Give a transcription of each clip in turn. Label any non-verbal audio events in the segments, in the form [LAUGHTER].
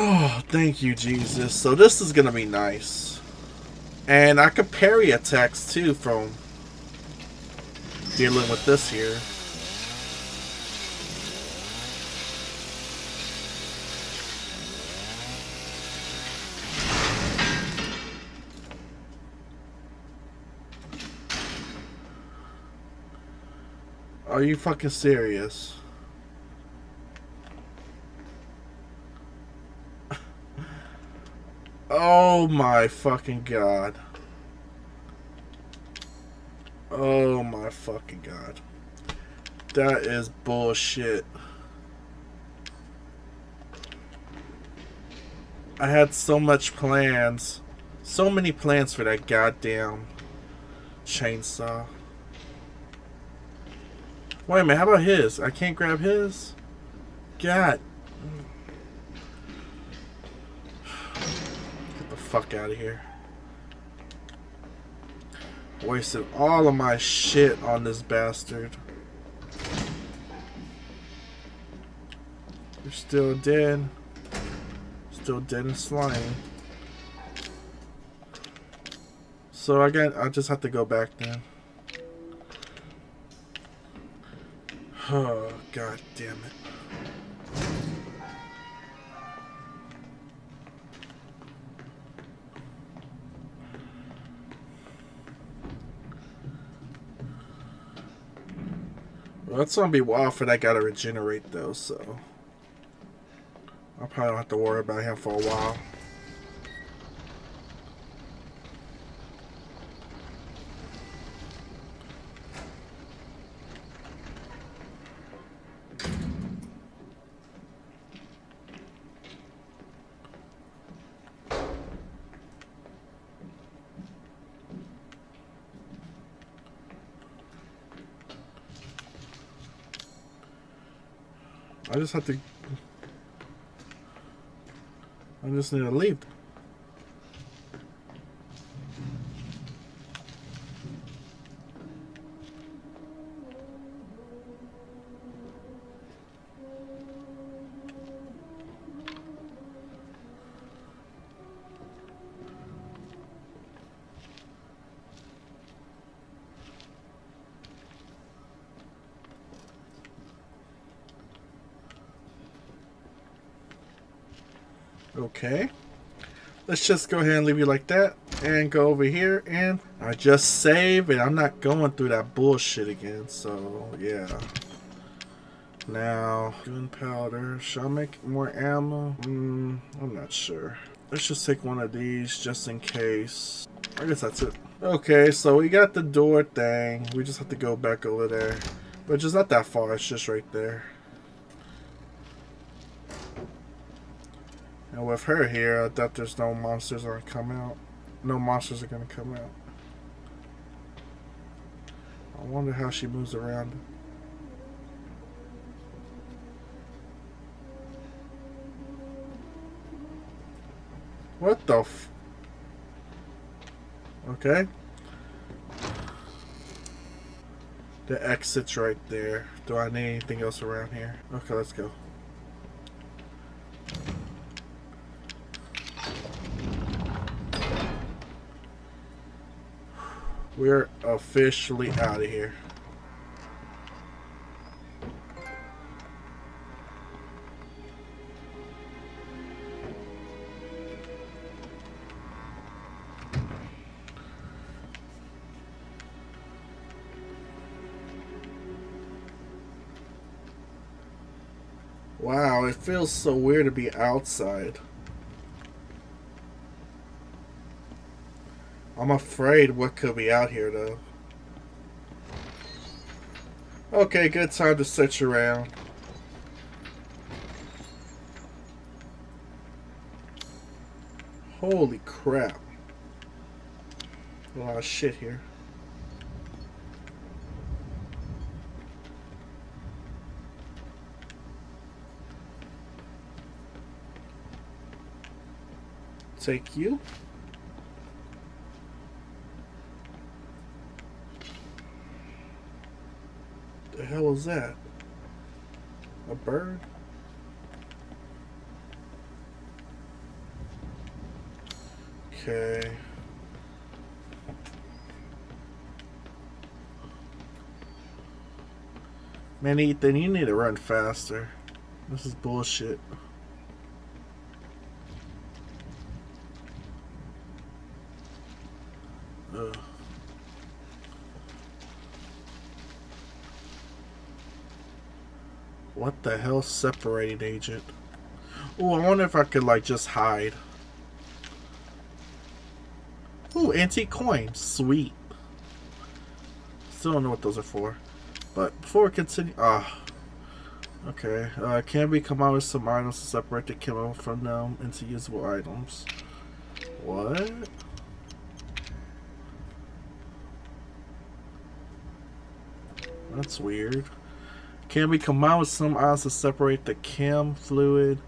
Oh, thank you, Jesus. So this is gonna be nice. And I could parry attacks too from dealing with this here. Are you fucking serious? Oh my fucking god. Oh my fucking god. That is bullshit. I had so much plans. So many plans for that goddamn chainsaw. Wait a minute, how about his? I can't grab his? God. Fuck out of here. Wasted all of my shit on this bastard. You're still dead. Still dead and slimy. So I I just have to go back then. Oh [SIGHS] god damn it. Well, that's gonna be a while for that guy to regenerate though, so I probably don't have to worry about him for a while. I just have to. I just need to leave. Okay. Let's just go ahead and leave you like that and go over here and I just save and I'm not going through that bullshit again. So, yeah. Now, gunpowder. Shall I make more ammo? Mm, I'm not sure. Let's just take one of these just in case. I guess that's it. Okay, so we got the door thing. We just have to go back over there. Which is not that far. It's just right there. And with her here, I doubt there's no monsters are gonna come out. No monsters are gonna come out. I wonder how she moves around. What the f... Okay. The exit's right there. Do I need anything else around here? Okay, let's go. We're officially out of here. Wow, it feels so weird to be outside. I'm afraid what could be out here, though. Okay, good time to search around. Holy crap. A lot of shit here. Take you. hell is that? A bird? Okay. Man, Ethan, you need to run faster. This is bullshit. What the hell separating agent? Oh, I wonder if I could like just hide. Ooh, antique coin. Sweet. Still don't know what those are for. But before we continue... Ah. Okay. Uh, can we come out with some items to separate the chemical from them into usable items? What? That's weird. Can we come out with some items to separate the chem fluid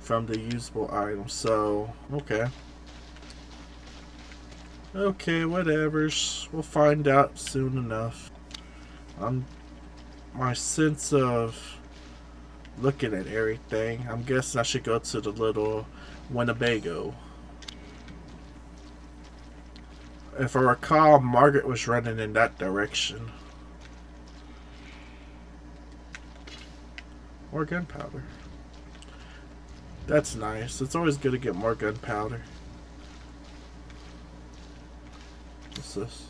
from the usable item? So, okay. Okay, whatevers. We'll find out soon enough. Um, my sense of looking at everything, I'm guessing I should go to the little Winnebago. If I recall, Margaret was running in that direction. More gunpowder. That's nice. It's always good to get more gunpowder. What's this?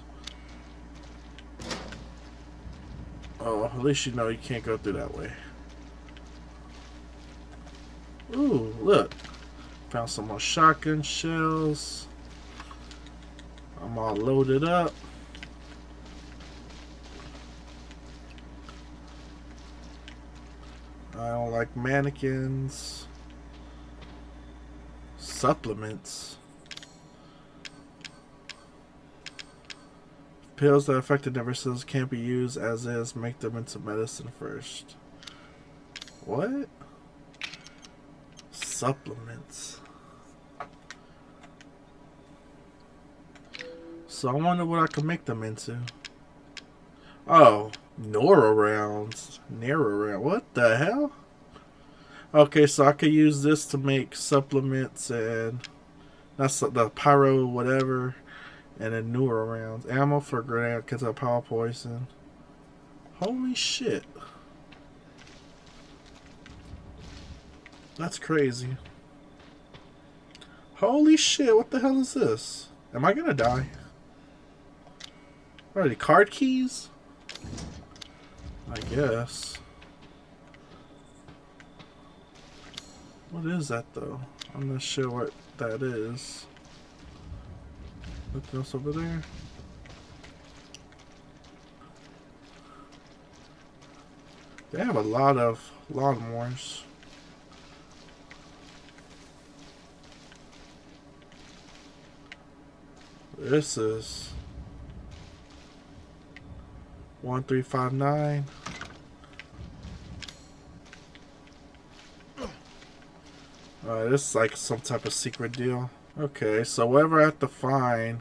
Oh, at least you know you can't go through that way. Ooh, look. Found some more shotgun shells. I'm all loaded up. I don't like mannequins. Supplements. Pills that affected nervous systems can't be used as is. Make them into medicine first. What? Supplements. So I wonder what I can make them into. Oh, Neuro rounds. Neuro round. What the hell? Okay, so I could use this to make supplements and that's the pyro whatever and then Neuro rounds. Ammo for grenade because of power poison. Holy shit. That's crazy. Holy shit, what the hell is this? Am I gonna die? Are they, card keys? I guess. What is that though? I'm not sure what that is. Nothing else over there. They have a lot of lawnmowers. This is 1359. Alright, this is like some type of secret deal. Okay, so whatever I have to find,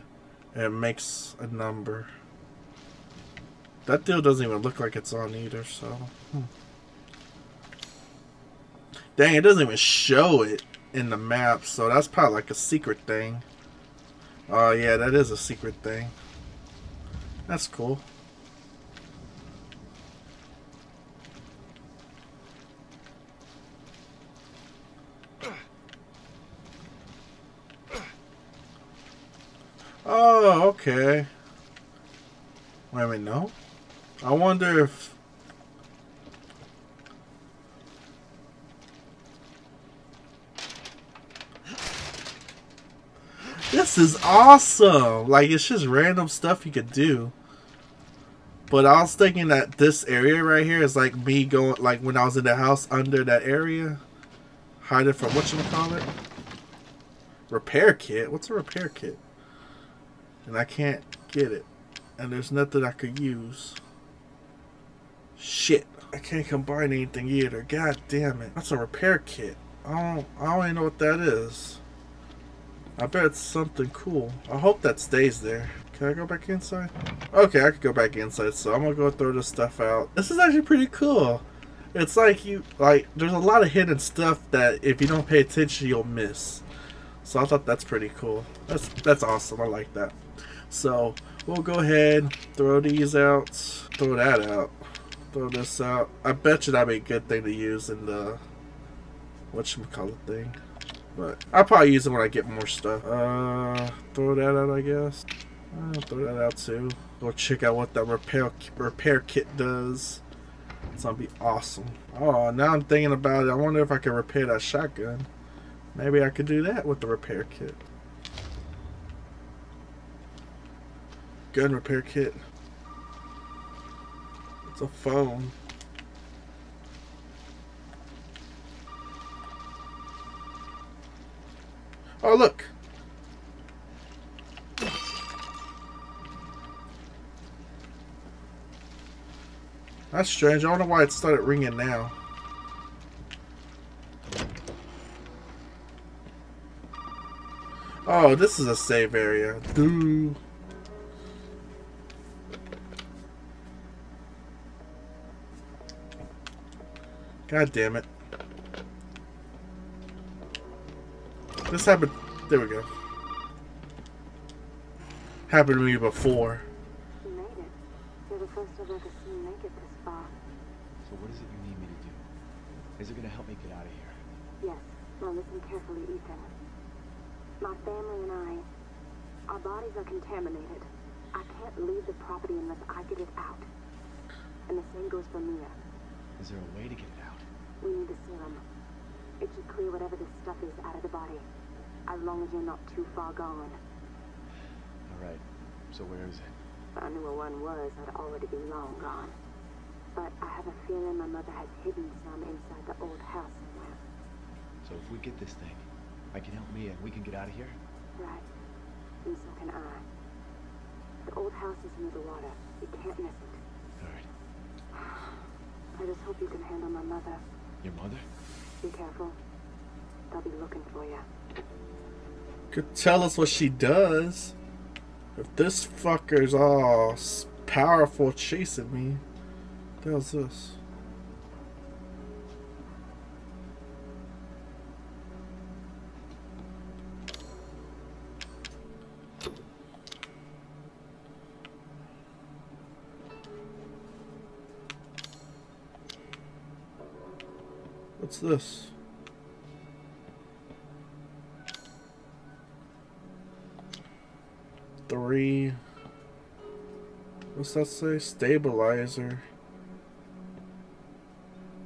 it makes a number. That deal doesn't even look like it's on either, so... Hmm. Dang, it doesn't even show it in the map, so that's probably like a secret thing. Oh yeah, that is a secret thing. That's cool. Oh, okay. Wait a minute, no? I wonder if... This is awesome! Like, it's just random stuff you could do. But I was thinking that this area right here is like me going, like when I was in the house under that area. Hiding from, whatchamacallit? Repair kit? What's a repair kit? and I can't get it. And there's nothing I could use. Shit. I can't combine anything either. God damn it. That's a repair kit. I don't, I don't even know what that is. I bet it's something cool. I hope that stays there. Can I go back inside? Okay, I could go back inside, so I'm gonna go throw this stuff out. This is actually pretty cool. It's like you, like, there's a lot of hidden stuff that if you don't pay attention, you'll miss. So I thought that's pretty cool. That's that's awesome. I like that. So we'll go ahead, throw these out, throw that out, throw this out. I bet you that'd be a good thing to use in the whatchamacallit thing. But I'll probably use it when I get more stuff. Uh, throw that out, I guess. I'll throw that out too. Go check out what that repair repair kit does. It's gonna be awesome. Oh, now I'm thinking about it. I wonder if I can repair that shotgun. Maybe I could do that with the repair kit. Gun repair kit. It's a phone. Oh, look. That's strange. I wonder why it started ringing now. Oh, this is a save area. Doo. God damn it. This happened. There we go. Happened to me before. You made it. You're the first I've ever seen make it this far. So what is it you need me to do? Is it gonna help me get out of here? Yes. Now listen carefully, Ethan. My family and I, our bodies are contaminated. I can't leave the property unless I get it out. And the same goes for Mia. Is there a way to get it out? We need the serum. It should clear whatever this stuff is out of the body. As long as you're not too far gone. Alright. So where is it? If I knew where one was, I'd already be long gone. But I have a feeling my mother has hidden some inside the old house somewhere. So if we get this thing, I can help Mia and we can get out of here? Right. And so can I. The old house is near the water. You can't miss it. Alright. I just hope you can handle my mother. Your mother? Be careful. They'll be looking for you. Could tell us what she does. If this fucker's all powerful chasing me, what this? What's this? What's that say? Stabilizer.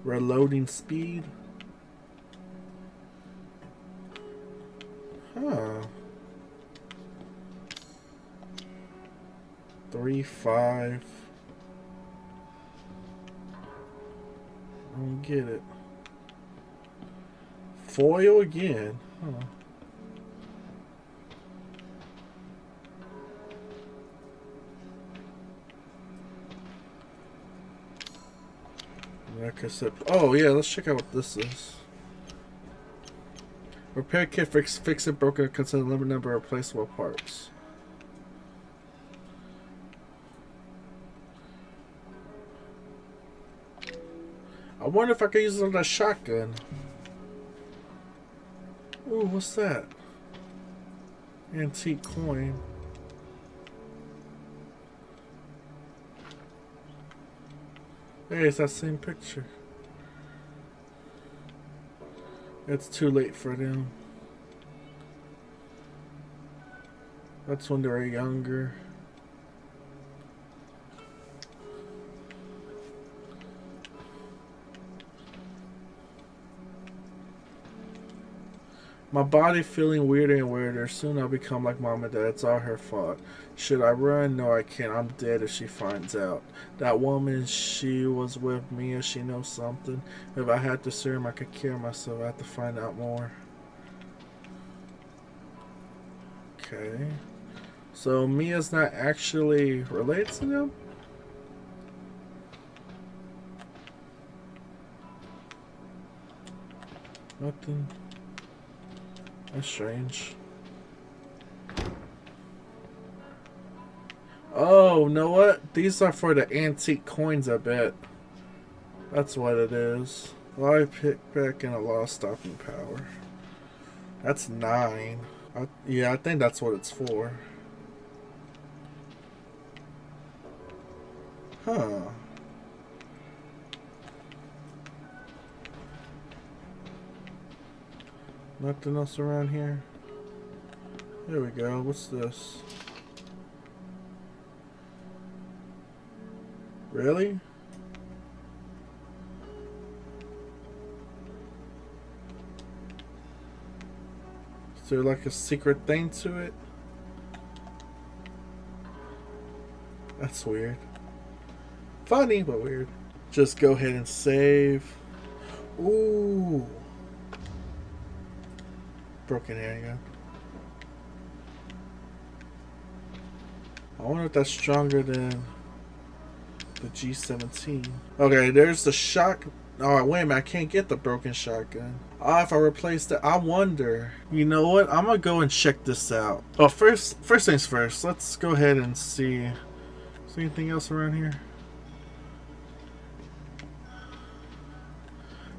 Reloading speed. Huh. Three, five. I don't get it. Foil again. Huh. Said, oh yeah, let's check out what this is. Repair kit fix fix it broken consider limited number of replaceable parts. I wonder if I could use it on that shotgun. Ooh, what's that? Antique coin. Hey, it's that same picture. It's too late for them. That's when they were younger. My body feeling weirder and weirder. Soon I'll become like mom and dad. It's all her fault. Should I run? No, I can't. I'm dead if she finds out. That woman, she was with me and she knows something. If I had to serum, I could cure myself. I have to find out more. Okay. So Mia's not actually related to them? Nothing. That's strange. Oh, know what? These are for the antique coins, I bet. That's what it is. Live pickback and a lost stopping power. That's nine. I, yeah, I think that's what it's for. Huh. Nothing else around here? There we go. What's this? Really? Is there like a secret thing to it? That's weird. Funny, but weird. Just go ahead and save. Ooh. Broken handgun. I wonder if that's stronger than the G17. Okay, there's the shock. Oh, wait a minute. I can't get the broken shotgun. Oh, if I replace that, I wonder. You know what? I'm gonna go and check this out. Oh, first, first things first. Let's go ahead and see. Is anything else around here?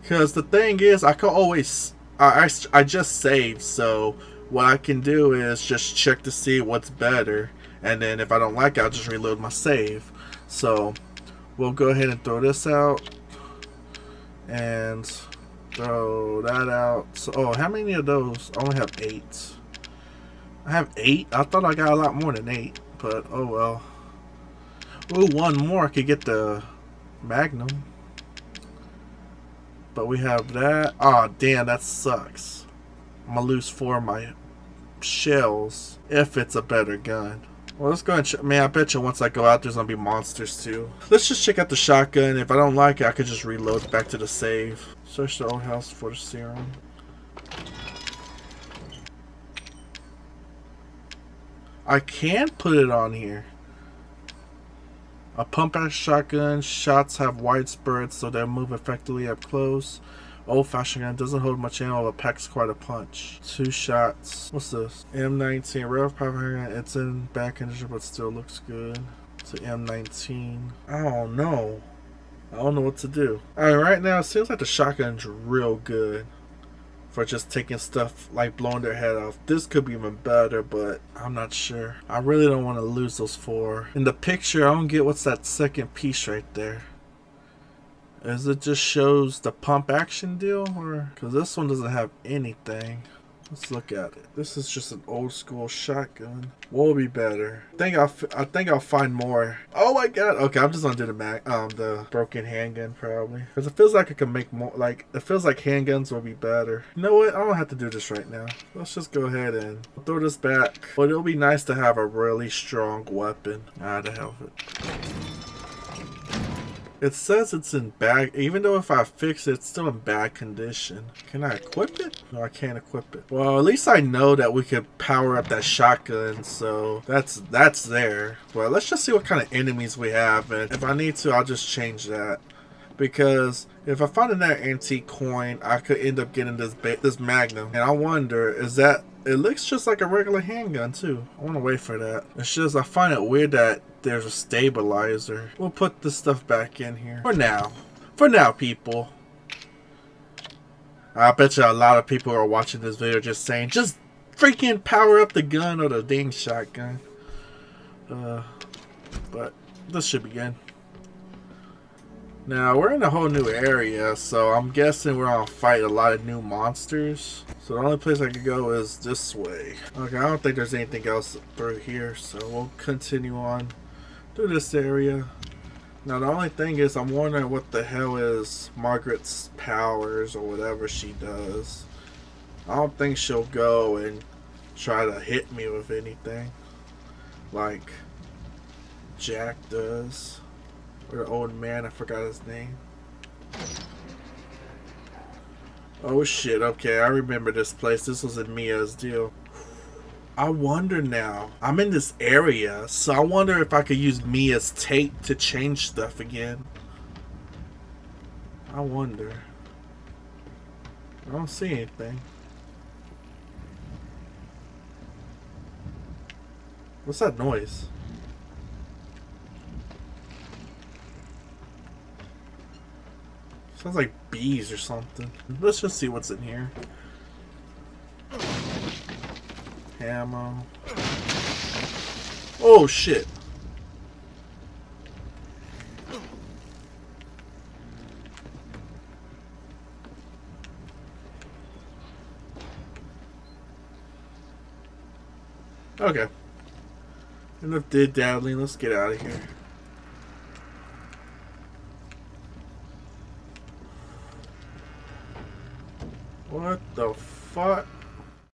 Because the thing is, I can always. I, I, I just saved, so what I can do is just check to see what's better. And then if I don't like it, I'll just reload my save. So we'll go ahead and throw this out. And throw that out. So, oh, how many of those? I only have eight. I have eight? I thought I got a lot more than eight. But, oh well. Ooh, one more I could get the Magnum. But we have that. Oh, damn, that sucks. I'm going to lose four of my shells if it's a better gun. Well, let's go and check. Man, I bet you once I go out, there's going to be monsters too. Let's just check out the shotgun. If I don't like it, I could just reload back to the save. Search the old house for the serum. I can put it on here. A pump action shotgun. Shots have wide spurts, so they move effectively up close. Old fashioned gun doesn't hold much ammo, but packs quite a punch. Two shots. What's this? M19. Rare power gun. It's in bad condition, but still looks good. An M19. I don't know. I don't know what to do. Alright, right now it seems like the shotgun's real good for just taking stuff like blowing their head off. This could be even better, but I'm not sure. I really don't want to lose those four. In the picture, I don't get what's that second piece right there. Is it just shows the pump action deal? or Because this one doesn't have anything. Let's look at it. This is just an old school shotgun. Will be better? I think I'll. I think I'll find more. Oh my god. Okay, I'm just gonna do the mag. Um, the broken handgun probably because it feels like I can make more. Like it feels like handguns will be better. You know what? I don't have to do this right now. Let's just go ahead and throw this back. But it'll be nice to have a really strong weapon. Ah, the hell with it. It says it's in bad, even though if I fix it, it's still in bad condition. Can I equip it? No, I can't equip it. Well, at least I know that we could power up that shotgun, so that's that's there. Well, let's just see what kind of enemies we have, and if I need to, I'll just change that. Because if I find another antique coin, I could end up getting this this Magnum. And I wonder, is that it looks just like a regular handgun too. I want to wait for that. It's just I find it weird that there's a stabilizer. We'll put this stuff back in here. For now. For now, people. I bet you a lot of people are watching this video just saying, just freaking power up the gun or the dang shotgun. Uh, but this should be good. Now, we're in a whole new area, so I'm guessing we're gonna fight a lot of new monsters. So the only place I could go is this way. Okay, I don't think there's anything else through here, so we'll continue on through this area. Now the only thing is I'm wondering what the hell is Margaret's powers or whatever she does. I don't think she'll go and try to hit me with anything like Jack does. Or the old man, I forgot his name. Oh shit, okay, I remember this place. This was in Mia's deal. I wonder now. I'm in this area, so I wonder if I could use Mia's tape to change stuff again. I wonder. I don't see anything. What's that noise? Sounds like bees or something. Let's just see what's in here. Ammo. Um. Oh shit. Okay. Enough did dabbling. Let's get out of here. What the?